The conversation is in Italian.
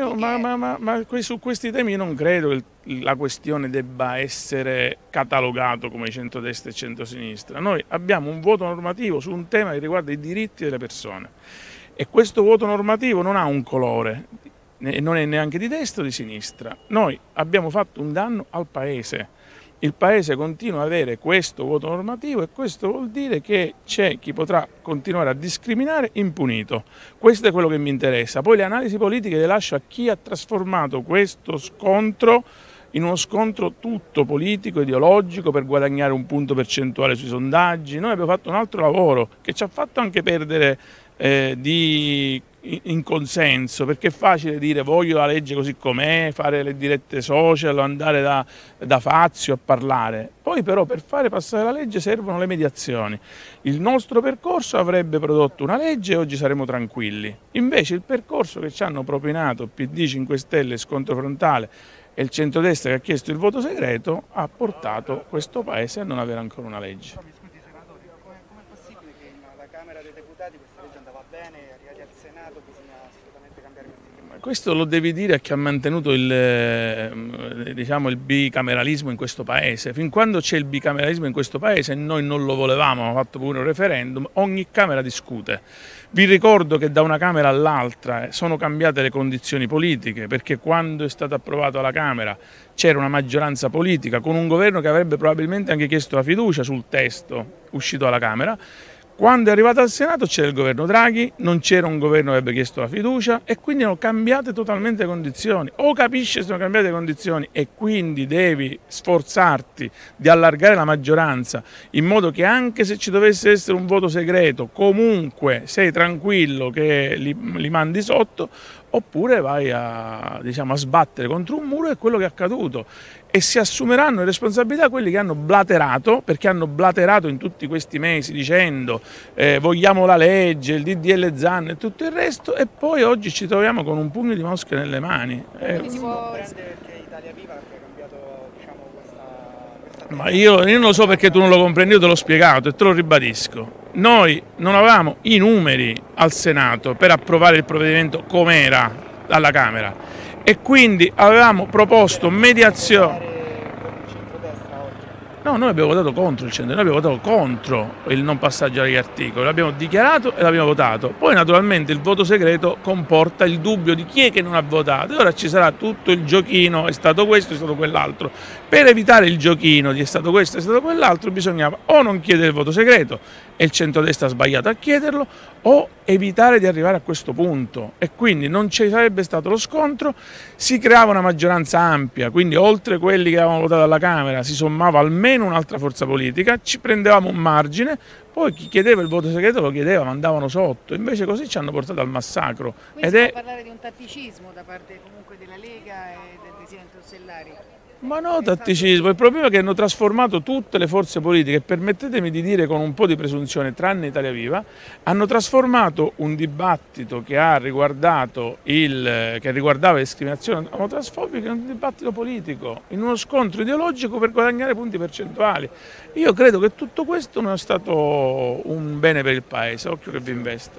io, ma, ma, ma, ma, su questi temi io non credo che la questione debba essere catalogato come centrodestra e centrosinistra. Noi abbiamo un voto normativo su un tema che riguarda i diritti delle persone e questo voto normativo non ha un colore, non è neanche di destra o di sinistra. Noi abbiamo fatto un danno al Paese il Paese continua ad avere questo voto normativo e questo vuol dire che c'è chi potrà continuare a discriminare impunito. Questo è quello che mi interessa. Poi le analisi politiche le lascio a chi ha trasformato questo scontro in uno scontro tutto politico, ideologico per guadagnare un punto percentuale sui sondaggi. Noi abbiamo fatto un altro lavoro che ci ha fatto anche perdere eh, di in consenso, perché è facile dire voglio la legge così com'è, fare le dirette social, andare da, da, Fazio a parlare. Poi però per fare passare la legge servono le mediazioni. Il nostro percorso avrebbe prodotto una legge e oggi saremo tranquilli. Invece il percorso che ci hanno propinato PD 5 Stelle, scontro frontale e il centrodestra che ha chiesto il voto segreto ha portato questo Paese a non avere ancora una legge. Camera dei Deputati questa legge andava bene, arrivati al Senato bisogna assolutamente cambiare questi Questo lo devi dire a chi ha mantenuto il, eh, diciamo, il bicameralismo in questo paese. Fin quando c'è il bicameralismo in questo paese, noi non lo volevamo, abbiamo fatto pure un referendum, ogni Camera discute. Vi ricordo che da una Camera all'altra sono cambiate le condizioni politiche, perché quando è stato approvato alla Camera c'era una maggioranza politica con un governo che avrebbe probabilmente anche chiesto la fiducia sul testo uscito dalla Camera, quando è arrivato al Senato c'era il governo Draghi, non c'era un governo che avrebbe chiesto la fiducia e quindi hanno cambiate totalmente le condizioni. O capisci che sono cambiate le condizioni e quindi devi sforzarti di allargare la maggioranza in modo che anche se ci dovesse essere un voto segreto comunque sei tranquillo che li, li mandi sotto oppure vai a, diciamo, a sbattere contro un muro, è quello che è accaduto e si assumeranno responsabilità quelli che hanno blaterato, perché hanno blaterato in tutti questi mesi dicendo eh, vogliamo la legge, il DDL Zan e tutto il resto e poi oggi ci troviamo con un pugno di mosche nelle mani. Eh, si può prendere perché Italia Viva abbia cambiato diciamo, questa, questa Ma io, io non lo so perché tu non lo comprendi, io te l'ho spiegato e te lo ribadisco. Noi non avevamo i numeri al Senato per approvare il provvedimento com'era dalla Camera e quindi avevamo proposto mediazione. No, noi abbiamo votato contro il centro, noi abbiamo votato contro il non passaggio agli articoli, l'abbiamo dichiarato e l'abbiamo votato. Poi naturalmente il voto segreto comporta il dubbio di chi è che non ha votato e ora ci sarà tutto il giochino, è stato questo, è stato quell'altro. Per evitare il giochino di è stato questo, è stato quell'altro, bisognava o non chiedere il voto segreto e il centrodestra ha sbagliato a chiederlo, o evitare di arrivare a questo punto. E quindi non ci sarebbe stato lo scontro, si creava una maggioranza ampia, quindi oltre quelli che avevano votato alla Camera si sommava almeno un'altra forza politica, ci prendevamo un margine, poi chi chiedeva il voto segreto lo chiedeva, mandavano sotto, invece così ci hanno portato al massacro. Quindi Ed si è... può parlare di un tatticismo da parte comunque della Lega e del Presidente Ostellari? Ma no, tatticismo, il problema è che hanno trasformato tutte le forze politiche, permettetemi di dire con un po' di presunzione, tranne Italia Viva, hanno trasformato un dibattito che, ha riguardato il, che riguardava le discriminazioni omosfobiche in un dibattito politico, in uno scontro ideologico per guadagnare punti percentuali. Io credo che tutto questo non è stato un bene per il Paese, occhio che vi investo.